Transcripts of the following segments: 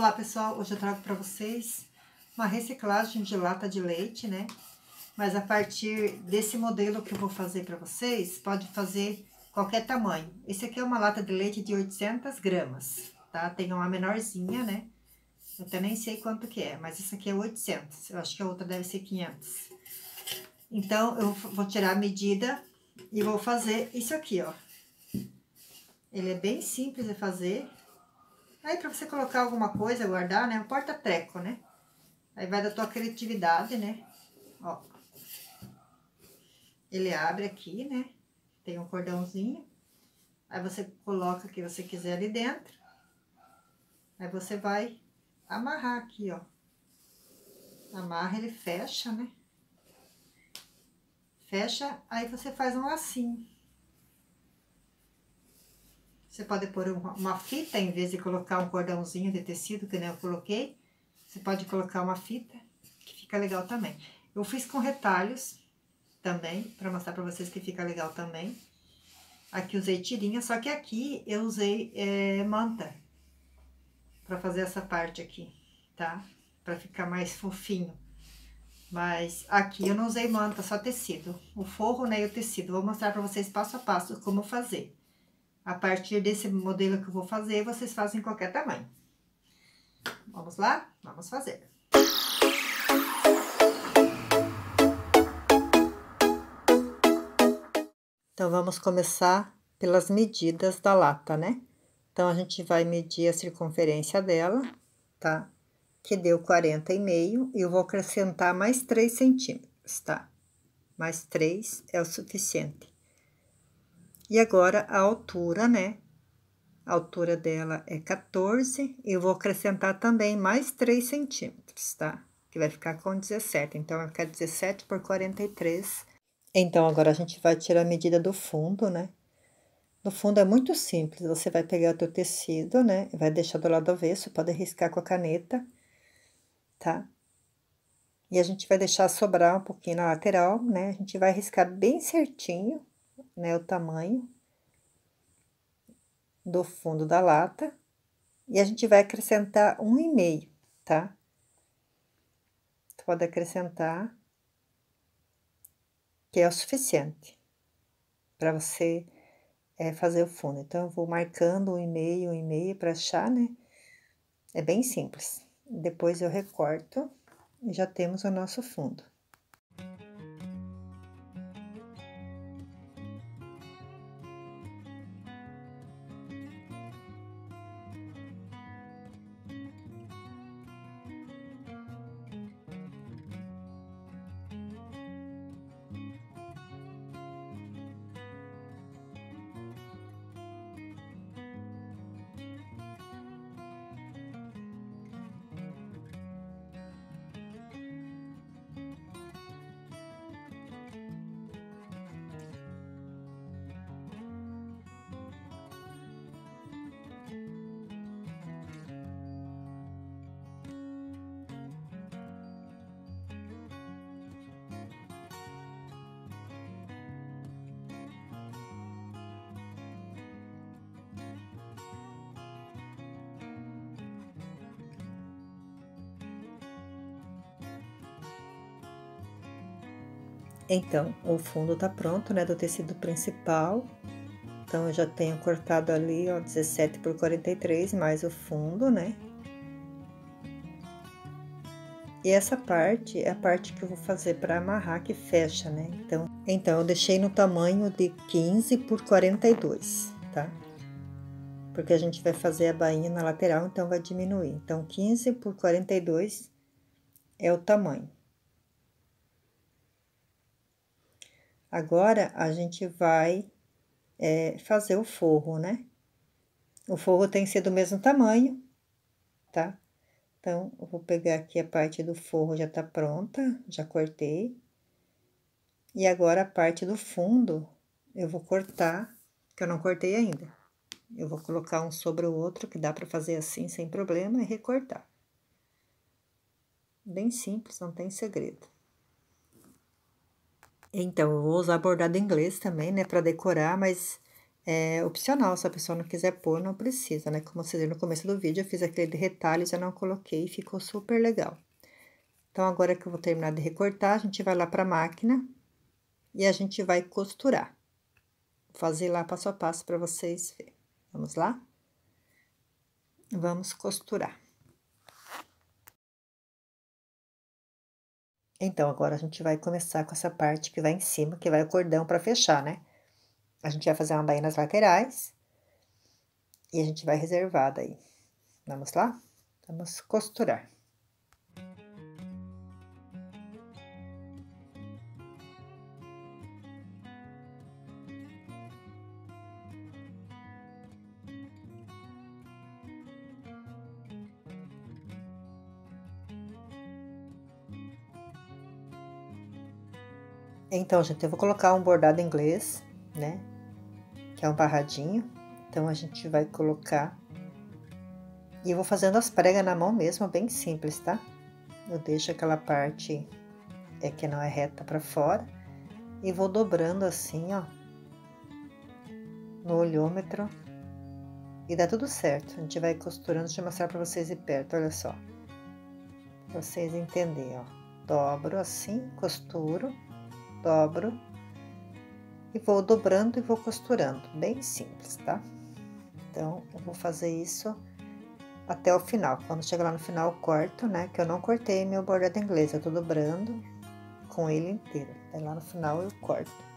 Olá pessoal, hoje eu trago para vocês uma reciclagem de lata de leite, né? Mas a partir desse modelo que eu vou fazer para vocês, pode fazer qualquer tamanho. Esse aqui é uma lata de leite de 800 gramas, tá? Tem uma menorzinha, né? Eu até nem sei quanto que é, mas essa aqui é 800, eu acho que a outra deve ser 500. Então, eu vou tirar a medida e vou fazer isso aqui, ó. Ele é bem simples de fazer, Aí, pra você colocar alguma coisa, guardar, né? Um porta-treco, né? Aí vai da tua criatividade, né? Ó. Ele abre aqui, né? Tem um cordãozinho. Aí você coloca o que você quiser ali dentro. Aí você vai amarrar aqui, ó. Amarra, ele fecha, né? Fecha, aí você faz um lacinho. Você pode pôr uma, fita, em vez de colocar um cordãozinho de tecido, que nem eu coloquei. Você pode colocar uma fita, que fica legal também. Eu fiz com retalhos também, para mostrar para vocês que fica legal também. Aqui usei tirinha, só que aqui eu usei é, manta para fazer essa parte aqui, tá? Para ficar mais fofinho. Mas aqui eu não usei manta, só tecido. O forro, né, e o tecido. Vou mostrar para vocês passo a passo como fazer. A partir desse modelo que eu vou fazer, vocês fazem qualquer tamanho. Vamos lá? Vamos fazer. Então, vamos começar pelas medidas da lata, né? Então, a gente vai medir a circunferência dela, tá? Que deu 40,5 e eu vou acrescentar mais 3 centímetros, tá? Mais 3 é o suficiente. E agora, a altura, né? A altura dela é 14, e eu vou acrescentar também mais 3 centímetros, tá? Que vai ficar com 17, então vai ficar 17 por 43. Então, agora a gente vai tirar a medida do fundo, né? No fundo é muito simples, você vai pegar o teu tecido, né? Vai deixar do lado avesso, pode riscar com a caneta, tá? E a gente vai deixar sobrar um pouquinho na lateral, né? A gente vai riscar bem certinho, né, o tamanho do fundo da lata e a gente vai acrescentar um e meio, tá? Tu pode acrescentar que é o suficiente para você é, fazer o fundo. Então, eu vou marcando um e meio, um e meio para achar, né? É bem simples. Depois eu recorto e já temos o nosso fundo. Então, o fundo tá pronto, né, do tecido principal. Então, eu já tenho cortado ali, ó, 17 por 43, mais o fundo, né? E essa parte é a parte que eu vou fazer para amarrar, que fecha, né? Então, então, eu deixei no tamanho de 15 por 42, tá? Porque a gente vai fazer a bainha na lateral, então vai diminuir. Então, 15 por 42 é o tamanho. Agora, a gente vai é, fazer o forro, né? O forro tem que ser do mesmo tamanho, tá? Então, eu vou pegar aqui a parte do forro, já tá pronta, já cortei. E agora, a parte do fundo, eu vou cortar, que eu não cortei ainda. Eu vou colocar um sobre o outro, que dá pra fazer assim, sem problema, e recortar. Bem simples, não tem segredo. Então, eu vou usar bordado inglês também, né, para decorar, mas É opcional, se a pessoa não quiser pôr, não precisa, né? Como vocês viram no começo do vídeo, eu fiz aquele retalho, já não coloquei, ficou super legal. Então, agora que eu vou terminar de recortar, a gente vai lá pra máquina e a gente vai costurar. Vou fazer lá passo a passo para vocês verem. Vamos lá? Vamos costurar. Então, agora a gente vai começar com essa parte que vai em cima, que vai o cordão para fechar, né? A gente vai fazer uma bainha nas laterais e a gente vai reservar daí. Vamos lá? Vamos costurar. Então, gente, eu vou colocar um bordado inglês, né? Que é um barradinho. Então, a gente vai colocar... E eu vou fazendo as pregas na mão mesmo, bem simples, tá? Eu deixo aquela parte é que não é reta pra fora. E vou dobrando assim, ó. No olhômetro. E dá tudo certo. A gente vai costurando, deixa eu mostrar pra vocês de perto, olha só. Pra vocês entenderem, ó. Dobro assim, costuro dobro e vou dobrando e vou costurando, bem simples, tá? Então, eu vou fazer isso até o final. Quando chegar lá no final, corto, né? Que eu não cortei meu bordado inglês, eu tô dobrando com ele inteiro. Aí lá no final eu corto.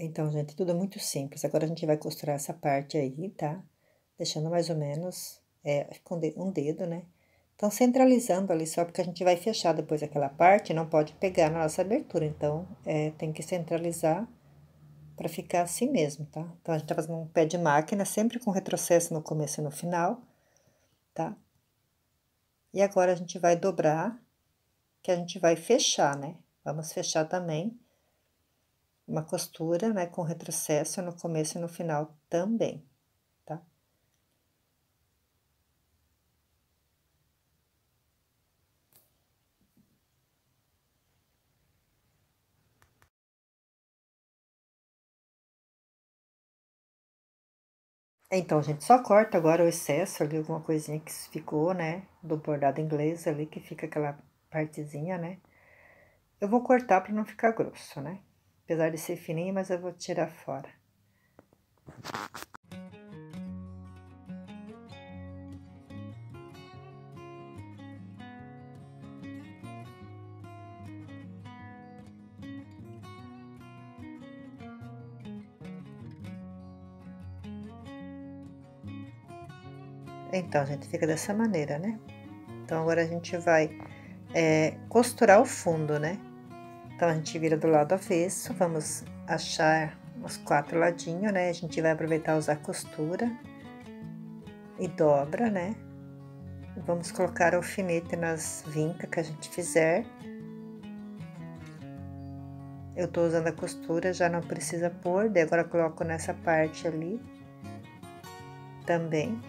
Então, gente, tudo é muito simples. Agora a gente vai costurar essa parte aí, tá? Deixando mais ou menos é, com um dedo, né? Então, centralizando ali só, porque a gente vai fechar depois aquela parte, não pode pegar na nossa abertura. Então, é, tem que centralizar para ficar assim mesmo, tá? Então, a gente tá fazendo um pé de máquina, sempre com retrocesso no começo e no final, tá? E agora, a gente vai dobrar, que a gente vai fechar, né? Vamos fechar também uma costura, né, com retrocesso no começo e no final também, tá? Então, gente, só corta agora o excesso ali, alguma coisinha que ficou, né, do bordado inglês ali, que fica aquela partezinha, né? Eu vou cortar para não ficar grosso, né? Apesar de ser fininho, mas eu vou tirar fora. Então, gente, fica dessa maneira, né? Então, agora a gente vai é, costurar o fundo, né? Então, a gente vira do lado avesso, vamos achar os quatro ladinhos, né? A gente vai aproveitar usar costura e dobra, né? Vamos colocar alfinete nas vincas que a gente fizer. Eu tô usando a costura, já não precisa pôr, daí agora coloco nessa parte ali também.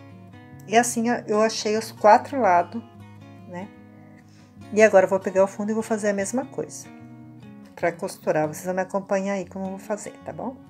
E assim eu achei os quatro lados, né? E agora eu vou pegar o fundo e vou fazer a mesma coisa para costurar. Vocês vão me acompanhar aí como eu vou fazer, tá bom?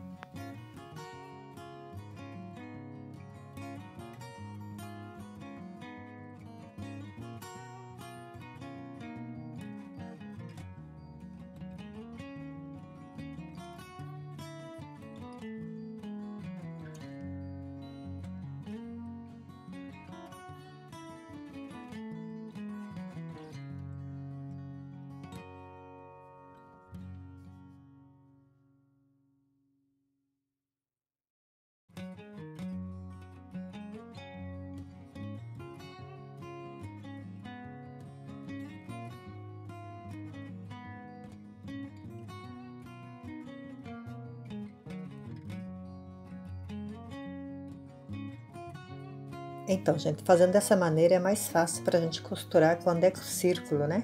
Então, gente, fazendo dessa maneira é mais fácil para a gente costurar quando é círculo, né?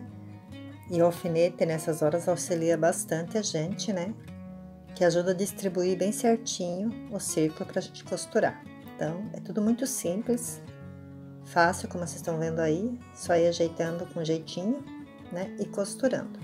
E o alfinete nessas horas auxilia bastante a gente, né? Que ajuda a distribuir bem certinho o círculo para a gente costurar. Então, é tudo muito simples, fácil, como vocês estão vendo aí, só ir ajeitando com jeitinho, né? E costurando.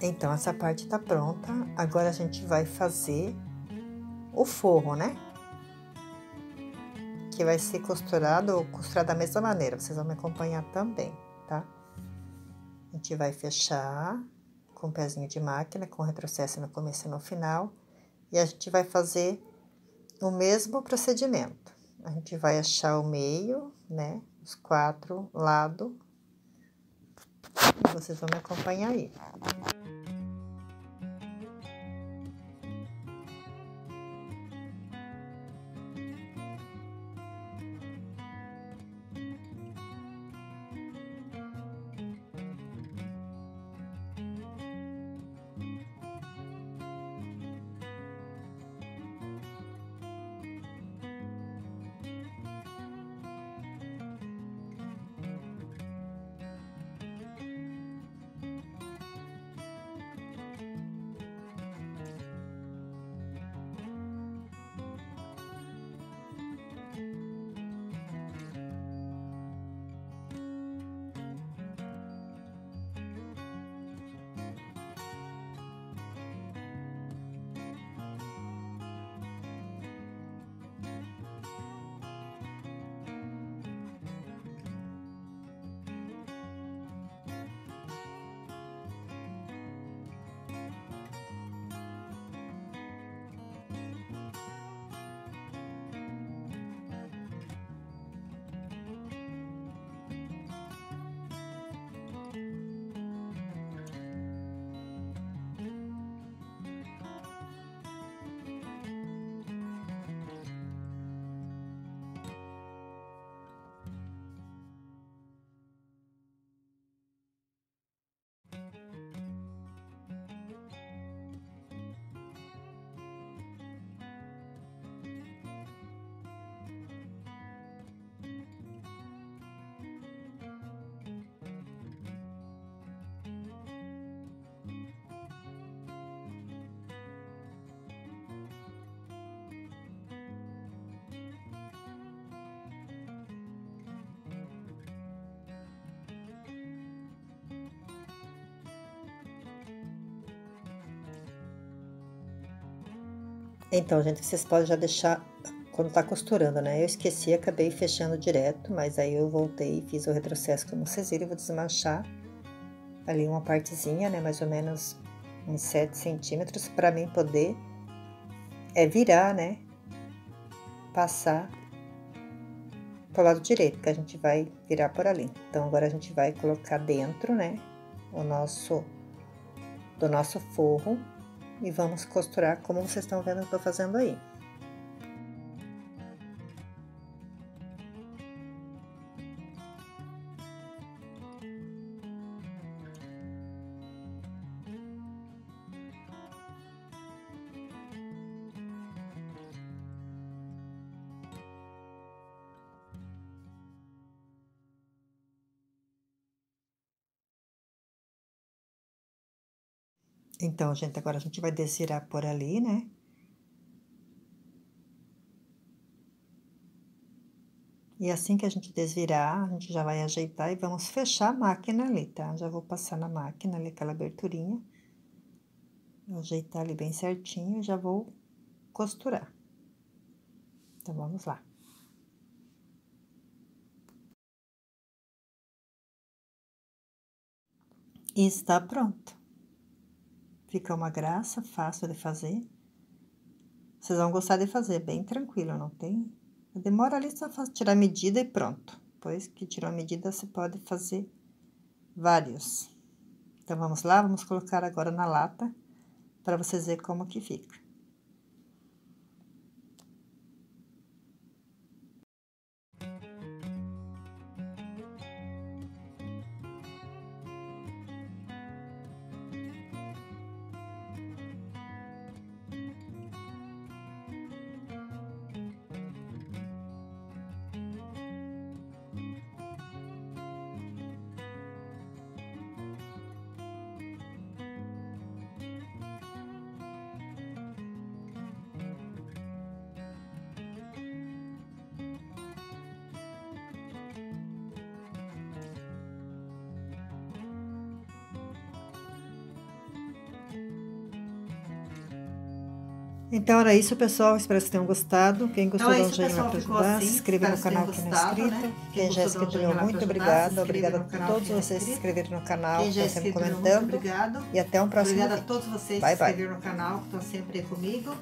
Então, essa parte tá pronta. Agora a gente vai fazer o forro, né? Que vai ser costurado costurado da mesma maneira. Vocês vão me acompanhar também, tá? A gente vai fechar com o pezinho de máquina, com retrocesso no começo e no final. E a gente vai fazer o mesmo procedimento. A gente vai achar o meio, né? Os quatro lados. Vocês vão me acompanhar aí. Então, gente, vocês podem já deixar quando tá costurando, né? Eu esqueci, acabei fechando direto, mas aí eu voltei e fiz o retrocesso como vocês viram, vou desmanchar ali uma partezinha, né? Mais ou menos uns 7 centímetros, para mim poder é virar, né? Passar pro lado direito, que a gente vai virar por ali. Então, agora a gente vai colocar dentro, né? O nosso, do nosso forro e vamos costurar como vocês estão vendo que eu tô fazendo aí. Então, gente, agora a gente vai desvirar por ali, né? E assim que a gente desvirar, a gente já vai ajeitar e vamos fechar a máquina ali, tá? Já vou passar na máquina ali aquela aberturinha. Ajeitar ali bem certinho e já vou costurar. Então, vamos lá. E está pronto. Fica uma graça, fácil de fazer. Vocês vão gostar de fazer, bem tranquilo, não tem? Demora ali só tirar a medida e pronto. Depois que tirou a medida, você pode fazer vários. Então, vamos lá, vamos colocar agora na lata, para vocês verem como que fica. Então era isso, pessoal. Espero que vocês tenham gostado. Quem gostou, então, é dá um joinha para ajudar. Assim. Se inscreva no canal que não é inscrito. Né? Quem, Quem já é inscrito, meu muito obrigado. Obrigada a todos vocês que se inscreveram no canal, que estão sempre comentando. E até um próximo Obrigada a todos vocês que se inscreveram no canal, que estão sempre comigo.